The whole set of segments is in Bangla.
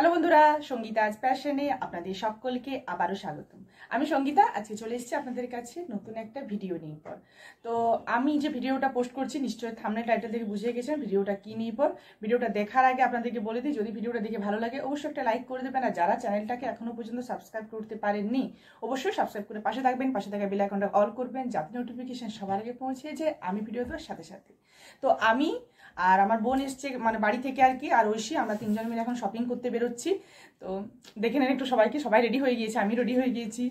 হ্যালো বন্ধুরা, সঙ্গীতা আজ প্যাশনে আপনাদের সকলকে আবারও স্বাগতম। আমি সঙ্গীতা, আজকে চলে এসেছি আপনাদের কাছে নতুন একটা ভিডিও নিয়ে পর। তো আমি যে ভিডিওটা পোস্ট করছি, নিশ্চয়ই থামনে টাইটেল থেকে বুঝে গেছেন ভিডিওটা কী নিয়ে পর। ভিডিওটা দেখার আগে আপনাদেরকে বলে দিই, যদি ভিডিওটা দেখে ভালো লাগে, অবশ্যই একটা লাইক করে দেবেন। আর যারা চ্যানেলটাকে এখনও পর্যন্ত সাবস্ক্রাইব করতে পারেননি, অবশ্যই সাবস্ক্রাইব করে পাশে থাকবেন, পাশে থাকা বেল আইকনটা অল করবেন, যাতে নোটিফিকেশান সবার আগে পৌঁছে যে আমি ভিডিও দেওয়ার সাথে সাথে। তো আমি আর আমার বোন এসছে মানে বাড়ি থেকে আর কি আর ঐশী আমরা তিনজন মিলে এখন শপিং করতে বেরোচ্ছি। তো দেখে নেন একটু সবাইকে সবাই রেডি হয়ে গিয়েছে আমি রেডি হয়ে গিয়েছি।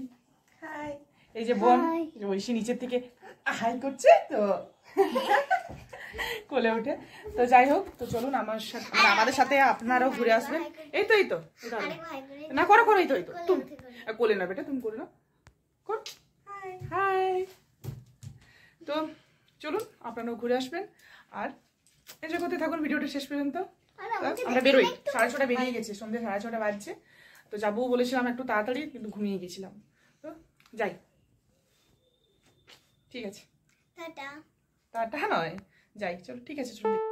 হাই এই যে বোন ঐশী নিচের থেকে হাই করছে তো কোলে ওঠে। তো যাই হোক তো চলুন আমার সাথে আমাদের সাথে আপনারাও ঘুরে আসবেন। এই তো এই তো না করো করো এই তো এই তো তুমি। উঠে কোলে না বেটা তুমি করে নাও। কর। হাই তো চলুন আপনারাও ঘুরে আসবেন। আর এনজয় করতে থাকুন ভিডিওটা শেষ পর্যন্ত। আমরা বেরোই। সাড়ে ছটা বেরিয়ে গেছে সন্ধ্যে সাড়ে ছটা বাজছে। তো যাব বলেছিলাম একটু তাড়াতাড়ি কিন্তু ঘুমিয়ে গেছিলাম। তো যাই। ঠিক আছে। টাটা। টাটা নয়। যাই চলো ঠিক আছে চলুন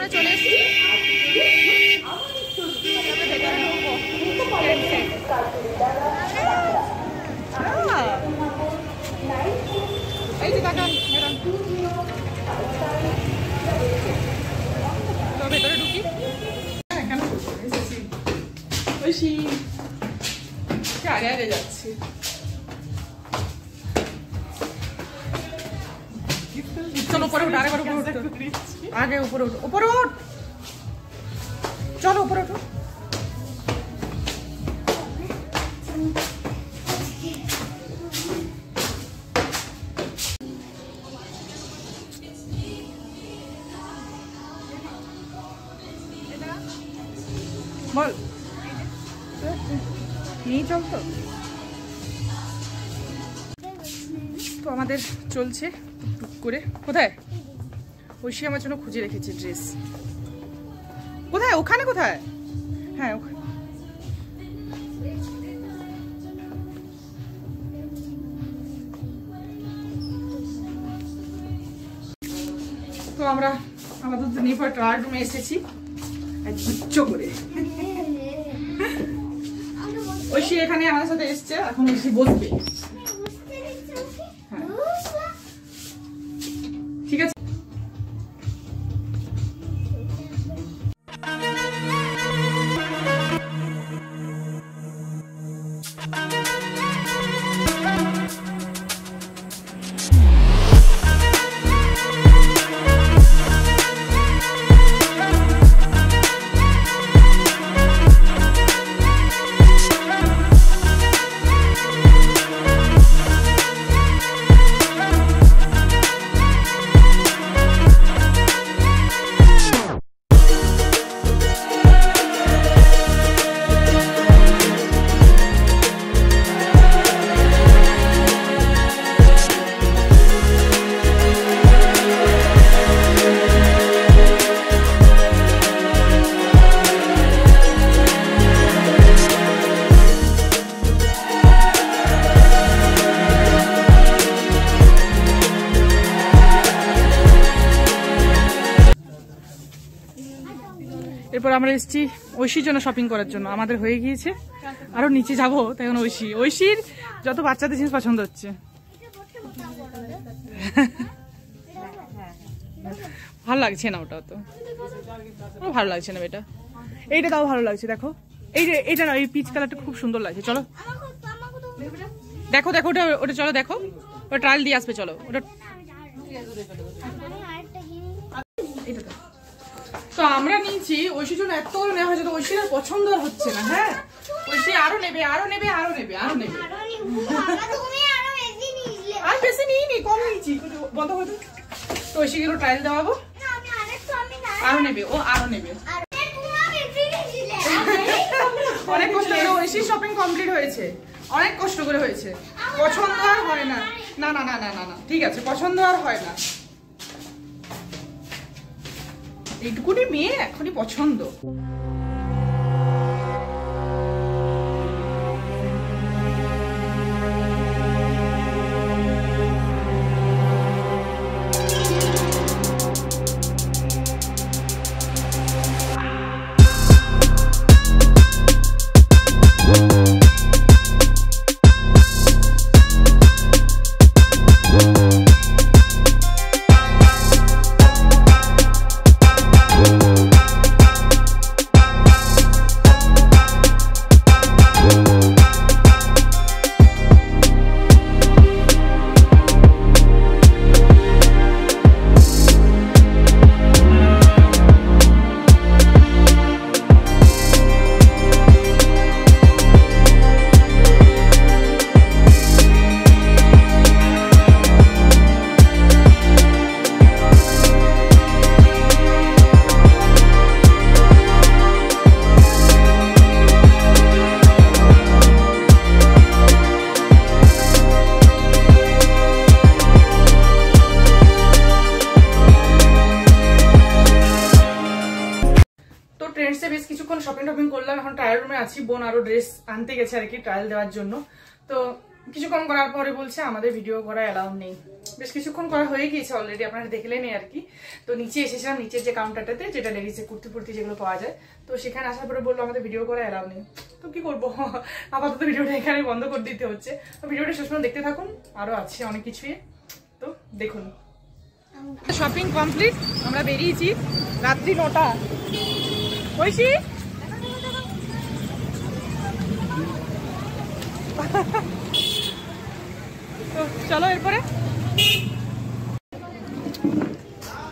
আমরা চলে এসেছি। এই যে ম্যাডাম। তো ভেতরে ঢুকি। কেন এসেছি আগে আগে যাচ্ছে। চলো উপরে উঠ, আরেকবার উপরে উঠতে আগে উপরে উঠ উপরে উঠ। চলো উপরে উঠো। বল। নিয়ে তো। তো আমাদের চলছে। টুক করে। কোথায়? ঐশী আমার জন্য খুঁজে রেখেছে ড্রেস। কোথায়? ওখানে কোথায়? হ্যাঁ ওখানে। তো আমরা আমাদের নিপর ট্রায়াল রুমে এসেছি। গুচ্ছ করে। ঐশী এখানে আমাদের সাথে এসছে এখন ঐশী বসবে। এরপর আমরা এসেছি ঐশীর জন্য শপিং করার জন্য। আমাদের হয়ে গিয়েছে। আরও নিচে যাব তাই এখন ঐশী। ঐশীর যত বাচ্চাদের জিনিস পছন্দ হচ্ছে। ভালো লাগছে না ওটা তো। ভালো লাগছে না এটা। এইটা তাও ভালো লাগছে দেখো। এই যে এটা না এই পিচ কালারটা খুব সুন্দর লাগছে। চলো। দেখো দেখো ওটা ওটা চলো দেখো। ওটা ট্রায়াল দিয়ে আসবে চলো। ওটা এটা। তো আমরা নিয়েছি ঐশীর জন্য এত নেওয়া হয়েছে তো ঐশীর আর পছন্দ আর হচ্ছে না হ্যাঁ? ঐশী আরও নেবে আরও নেবে আরও নেবে আরও নেবে। আরও বেশি বেশি নিইনি কম নিয়েছি বন্ধ করে তো ঐশীকে ট্রায়াল দেওয়াবো। না না আরও নেবে ও আরও নেবে। অনেক কষ্ট করে ঐশীর শপিং কমপ্লিট হয়েছে। অনেক কষ্ট করে হয়েছে। পছন্দ আর হয় না। না না না না না না ঠিক আছে পছন্দ আর হয় না। এইটুকুনি মেয়ে এখনই পছন্দ। আছি বোন আরও ড্রেস আনতে গেছে আর কি ট্রায়াল দেওয়ার জন্য। তো কিছুক্ষণ করার পরে বলছে, আমাদের ভিডিও করা অ্যালাউ নেই। বেশ কিছুক্ষণ করা হয়ে গিয়েছে অলরেডি আপনারা দেখলেনই আর কি। তো নিচে এসেছিলাম, নিচের যে কাউন্টারটাতে যেটা লেডিসে কুর্তি ফুর্তি যেগুলো পাওয়া যায়। তো সেখানে আসার পরে বলল, আমাদের ভিডিও করা অ্যালাউ নেই। তো কি করব? আপাতত ভিডিওটা এখানে বন্ধ করে দিতে হচ্ছে। তো ভিডিওটা পর্যন্ত দেখতে থাকুন আরও আছে অনেক কিছুই। তো দেখুন। শপিং কমপ্লিট আমরা বেরিয়েছি রাত্রি নটা। ঐশী তো চলো এরপরে।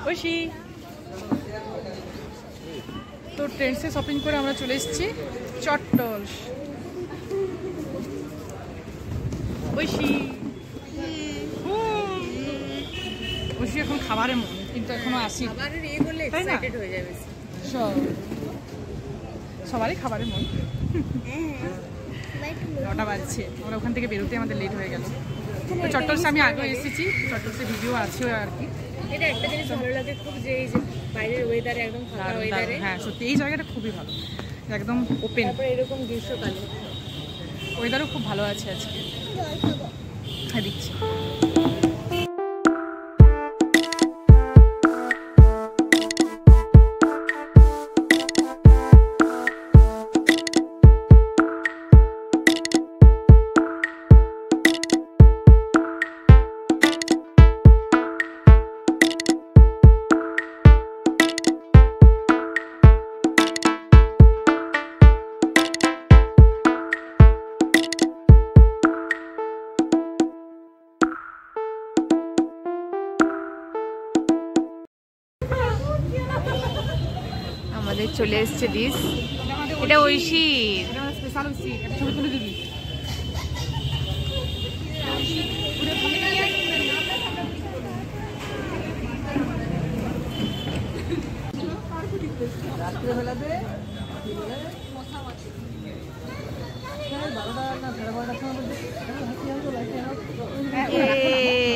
ঐশী তো ট্রেন্ডসে শপিং করে আমরা চলে এসেছি চট্টল। ঐশী ঐশী এখন খাবারে মন কিন্তু এখনও আসি খাবারের ইয়ে করলে তাই না? এক্সাইটেড হয়ে যাবে সব। সবারই খাবারে মন। নটা বাজছে। আমরা ওখান থেকে বেরোতে আমাদের লেট হয়ে গেল। তো চট্টলসে আমি আগে এসেছি। চট্টলসে ভিডিও আছে আর কি। এটা একটা জিনিস ভালো লাগে খুব যে এই যে বাইরের ওয়েদারে একদম ফাঁকা ওয়েদারে হ্যাঁ সত্যি এই জায়গাটা খুবই ভালো। একদম ওপেন তারপরে এরকম গ্রীষ্মকালে। ওয়েদারও খুব ভালো আছে আজকে। হ্যাঁ দিচ্ছি চলে এসছে ডিশ এটা ঐশীর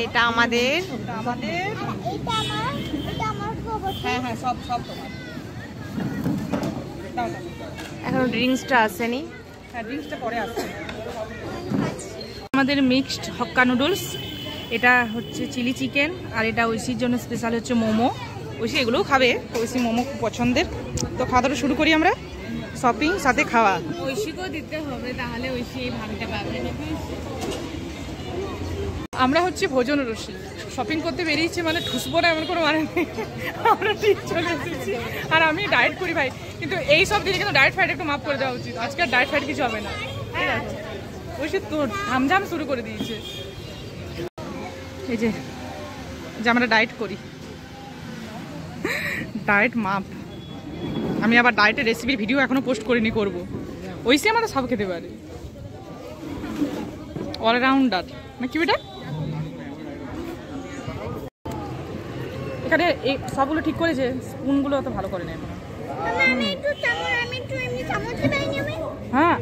এটা আমাদের আমাদের। এটা আমার এটা আমার খবর। হ্যাঁ হ্যাঁ সব সব তোমার। এখন ড্রিঙ্কসটা আসেনি। হ্যাঁ ড্রিঙ্কসটা পরে আসছে আমাদের মিক্সড হক্কা নুডলস এটা হচ্ছে চিলি চিকেন আর এটা ঐশীর জন্য স্পেশাল হচ্ছে মোমো। ঐশী এগুলোও খাবে ঐশী মোমো খুব পছন্দের। তো খাওয়া দাওয়া শুরু করি আমরা। শপিং সাথে খাওয়া। ঐশীকেও দিতে হবে তাহলে ঐশী এই ভাগটা পাবে। আমরা হচ্ছে ভোজন রসিক শপিং করতে বেরিয়েছি মানে ঠুসবো না, এমন কোনো মানে নেই। আমরা ঠিক চলে এসেছি। আর আমি ডায়েট করি ভাই। কিন্তু এই সব দিনে কিন্তু ডায়েট ফাইট একটু মাফ করে দেওয়া উচিত। আজকে আর ডায়েট ফাইট কিছু হবে না। ওই সে তো ঝামঝাম শুরু করে দিয়েছে। এই যে যে আমরা ডায়েট করি। ডায়েট মাপ। আমি আবার ডায়েটের রেসিপির ভিডিও এখনও পোস্ট করিনি, করব। ওইসে আমাদের সব খেতে পারে। অলরাউন্ডার না কি বেটা এখানে এই সবগুলো ঠিক করেছে স্পুনগুলো অত ভালো করে নেয় এখনও। মামা, আমি একটু চামচ আমি একটু এমনি চামচে দেয়নি আমি। হ্যাঁ।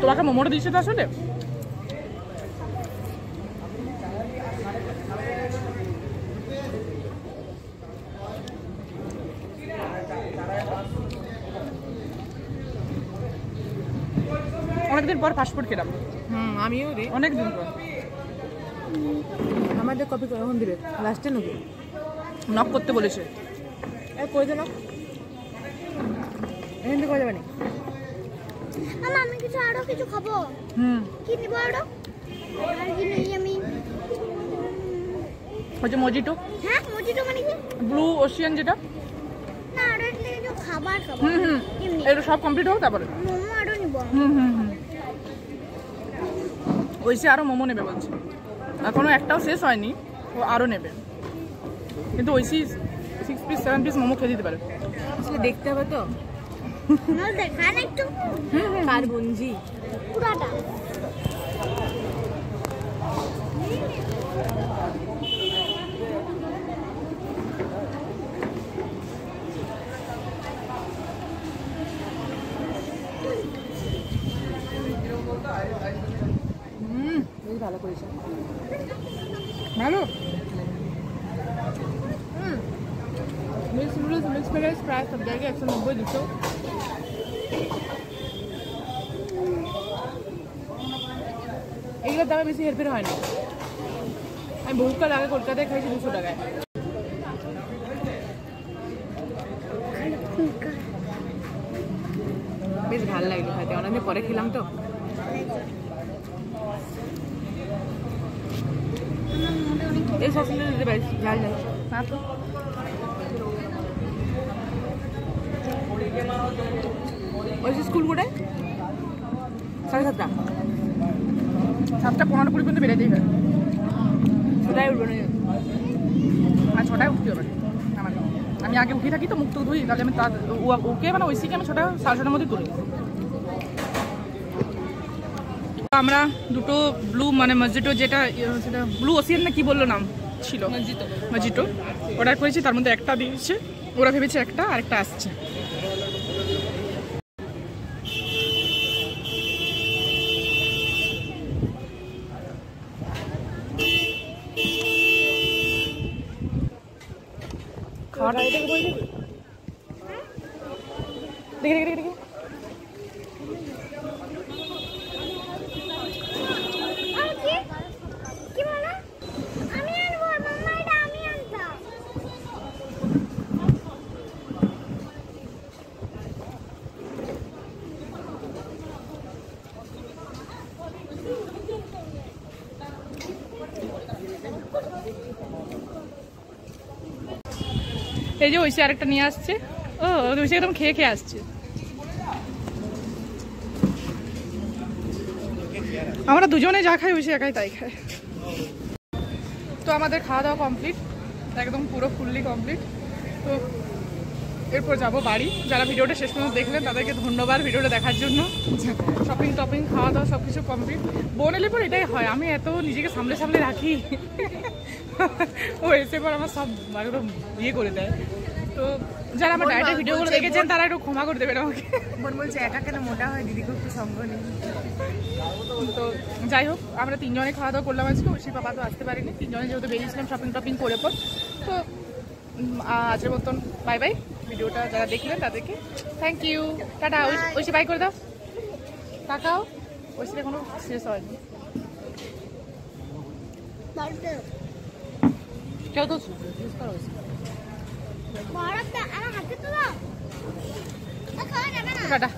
তোমাকে মোমোটা দিচ্ছে তো আসলে? অনেকদিন পর পাসপোর্ট কেলাম হুম আমিও রে। অনেকদিন পর। আমাদের কপি কখন দিবে লাস্টে নাকি নক করতে বলেছে। এ কই দেন এখান থেকে করা যাবে না আমি কিছু আরও কিছু খাব। হুম। কি নিবো আরও? আর কি নেই আমি? হচ্ছে মজিটো। হ্যাঁ মজিটো মানে কি? ব্লু ওশিয়ান যেটা। না আরও একটা খাবার খাব। হুম হুম। এটা সব কমপ্লিট হোক তারপরে? মোমো আরও নিবো। হুম হুম হুম। ওইসে আরও মোমো নেবে বলছে। এখনও একটাও শেষ হয়নি। ও আরও নেবে। কিন্তু ওই cis six piece seven piece momo খেয়ে দিতে পারে। আসলে দেখতে হবে তো। না দেখান একটু। কার পুরাটা। ভালো করেছে ভালো mix noodles mix fried rice প্রায় সব জায়গায় একশো নব্বই দুশো এগুলোর দামে বেশি হেরফের হয় না আমি বহুকাল আগে কলকাতায় খাইছি দুশো টাকায় বেশ ভালো লাগল খাইতে অনেকদিন পরে খেলাম তো এই সস দিতে পারিস ঝাল ঝাল না তো ওই যে স্কুল কোটায় সাড়ে সাতটা। সাতটা পনেরো কুড়ি পর্যন্ত বেরোতেই হবে ছটায় উঠবো না আর ছটায় উঠতে হবে। আমি আগে উঠে থাকি তো মুখ তো ধুই তাহলে আমি তার ওকে মানে ঐসিকে আমি ছটা সাড়ে ছটার মধ্যে তুলি। আমরা দুটো ব্লু মানে মসজিটো যেটা ইয়ে, সেটা ব্লু ওসিয়ান না কি বলল নাম ছিল? মসজিদ মজিটো অর্ডার করেছি তার মধ্যে একটা দিয়েছে। ওরা ভেবেছে একটা আর একটা আসছে। খাওয়াটা দেখে দেখে দেখে দেখে দেখে আর কি কি বলো আমি আনব মাম্মা এটা আমি আনতাম এই যে ঐসে আরেকটা নিয়ে আসছে। ও ঐসে একদম খেয়ে খেয়ে আসছে। আমরা দুজনে যা খাই ওই সে একাই তাই খাই তো আমাদের খাওয়া দাওয়া কমপ্লিট একদম পুরো ফুললি কমপ্লিট তো এরপর যাব বাড়ি। যারা ভিডিওটা শেষ পর্যন্ত দেখলেন তাদেরকে ধন্যবাদ ভিডিওটা দেখার জন্য। শপিং টপিং খাওয়া দাওয়া সব কিছু কমপ্লিট বোন এলে পর এটাই হয় আমি এত নিজেকে সামলে সামলে রাখি। ও এসে পর আমার সব একদম ইয়ে করে দেয়। তো যারা আমার ডায়েটের ভিডিওগুলো দেখেছেন তারা একটু ক্ষমা করে দেবেন আমাকে। বোন বলছে একা কেন মোটা হয়? দিদিকে একটু সঙ্গ নেই। তো যাই হোক আমরা তিনজনে খাওয়া দাওয়া করলাম আজকে ঐশী পাপা তো আসতে পারিনি। তিনজনে যেহেতু বেরিয়েছিলাম শপিং টপিং করে পর। তো আজকের মতন বাই বাই ভিডিওটা যারা দেখলেন তাদেরকে থ্যাংক ইউ টাটা ওইসে বাই করে দাও। টাকাও ওইসে কোনো শেষ হয়নি। কেউ তো টাটা।